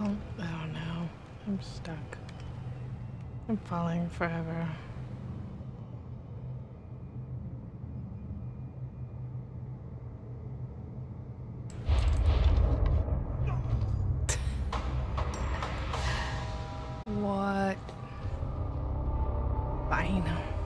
Oh, oh, don't know. I'm stuck. I'm falling forever. what? Fine.